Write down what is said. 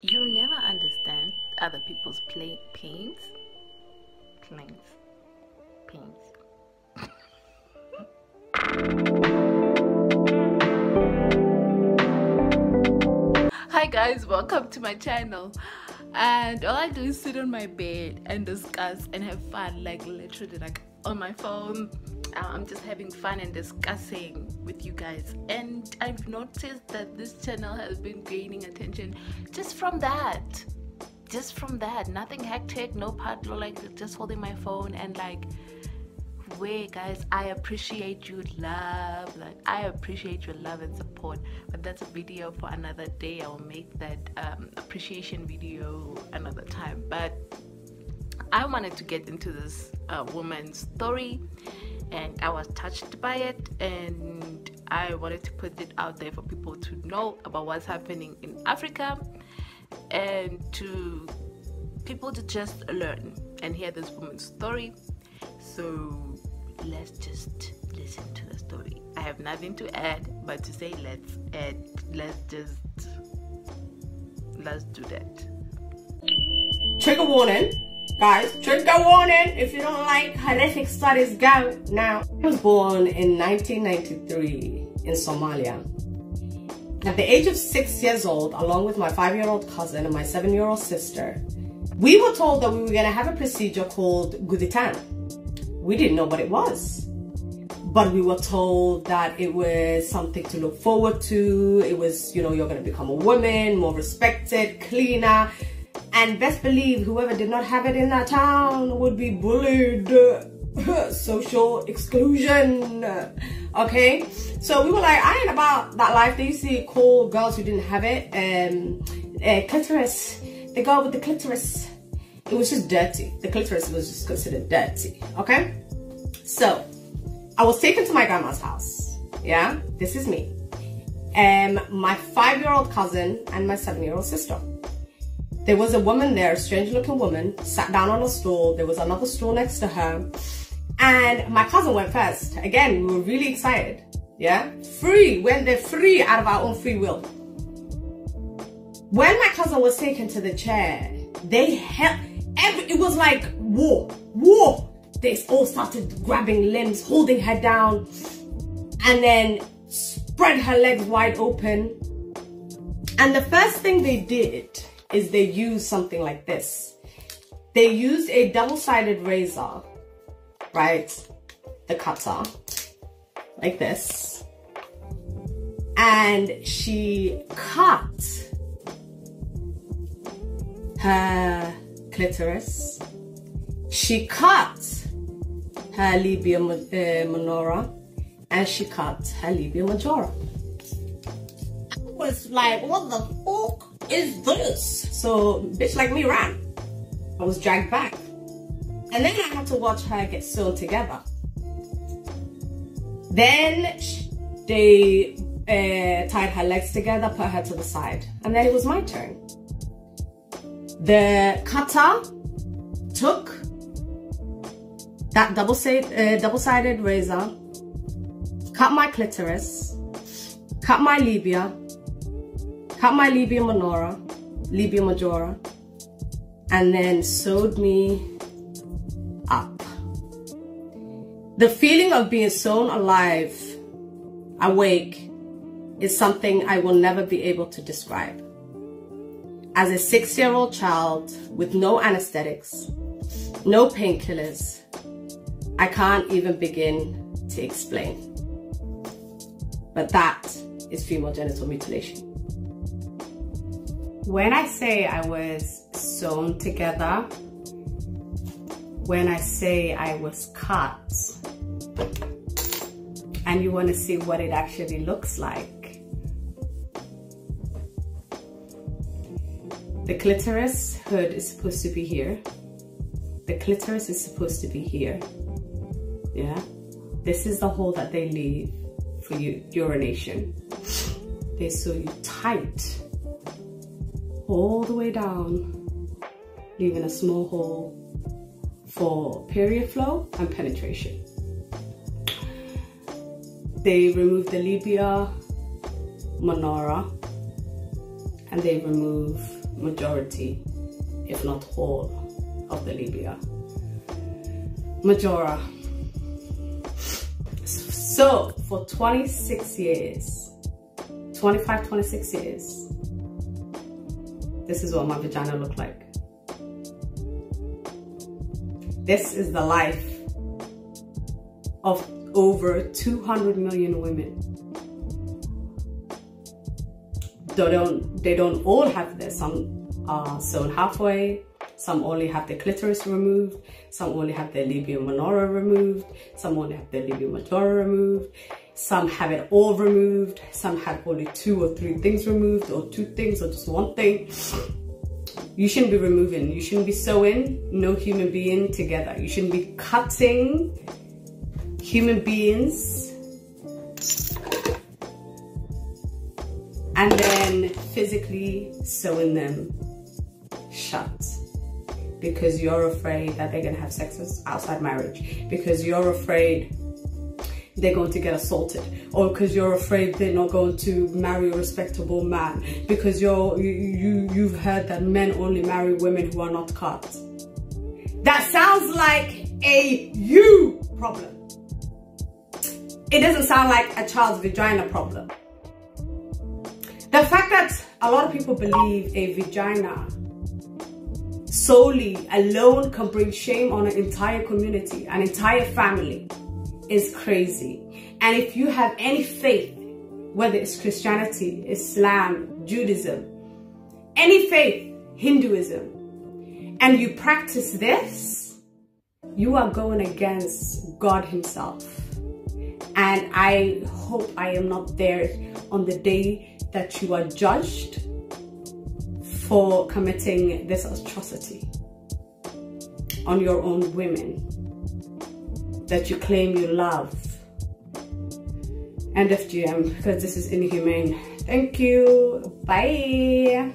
You never understand other people's play pains. Planes. Pains. Hi guys, welcome to my channel. And all I do is sit on my bed and discuss and have fun, like literally like on my phone. Uh, I'm just having fun and discussing with you guys. And I've noticed that this channel has been gaining attention just from that. Just from that. Nothing hectic, no paddle, like just holding my phone and like way guys i appreciate you love like i appreciate your love and support but that's a video for another day i'll make that um, appreciation video another time but i wanted to get into this uh, woman's story and i was touched by it and i wanted to put it out there for people to know about what's happening in africa and to people to just learn and hear this woman's story so let's just listen to the story. I have nothing to add but to say let's add let's just let's do that. Trigger warning. Guys, trigger warning if you don't like horrific stories, go now. I was born in 1993 in Somalia. At the age of six years old, along with my five-year-old cousin and my seven-year-old sister, we were told that we were gonna have a procedure called guditan we didn't know what it was. But we were told that it was something to look forward to. It was, you know, you're going to become a woman, more respected, cleaner. And best believe whoever did not have it in that town would be bullied. Social exclusion. Okay? So we were like, I ain't about that life. They used to call girls who didn't have it um, uh, clitoris. The girl with the clitoris it was just dirty. The clitoris was just considered dirty, okay? So, I was taken to my grandma's house, yeah? This is me. Um, my five-year-old cousin and my seven-year-old sister. There was a woman there, a strange-looking woman, sat down on a stool. There was another stool next to her. And my cousin went first. Again, we were really excited, yeah? Free, when they're free out of our own free will. When my cousin was taken to the chair, they held every, it was like war, war. They all started grabbing limbs, holding her down, and then spread her legs wide open. And the first thing they did is they use something like this. They used a double-sided razor, right? The cutter, like this. And she cut her clitoris. She cut her labia uh, minora and she cut her labia majora. I was like, what the fuck is this? So, bitch like me ran. I was dragged back. And then I had to watch her get sewn together. Then they uh, tied her legs together, put her to the side. And then it was my turn. The cutter took that double-sided uh, double razor, cut my clitoris, cut my labia, cut my labia minora, labia majora, and then sewed me up. The feeling of being sewn alive, awake, is something I will never be able to describe as a six-year-old child with no anesthetics, no painkillers, I can't even begin to explain. But that is female genital mutilation. When I say I was sewn together, when I say I was cut, and you want to see what it actually looks like, The clitoris hood is supposed to be here. The clitoris is supposed to be here. Yeah. This is the hole that they leave for you urination. They sew you tight all the way down, leaving a small hole for period flow and penetration. They remove the labia minora and they remove majority, if not all, of the labia. Majora. So for 26 years, 25, 26 years, this is what my vagina looked like. This is the life of over 200 million women. They don't, they don't all have this. Some are sewn halfway, some only have the clitoris removed, some only have their labia minora removed, some only have their labia majora removed, some have it all removed, some have only two or three things removed, or two things, or just one thing. You shouldn't be removing, you shouldn't be sewing. No human being together. You shouldn't be cutting human beings. And then physically sewing them shut. Because you're afraid that they're gonna have sex outside marriage. Because you're afraid they're going to get assaulted. Or because you're afraid they're not going to marry a respectable man. Because you're you, you you've heard that men only marry women who are not cut. That sounds like a you problem. It doesn't sound like a child's vagina problem. The fact that a lot of people believe a vagina solely alone can bring shame on an entire community, an entire family is crazy. And if you have any faith, whether it's Christianity, Islam, Judaism, any faith, Hinduism, and you practice this, you are going against God himself. And I hope I am not there on the day that you are judged for committing this atrocity on your own women that you claim you love. End FGM because this is inhumane. Thank you. Bye.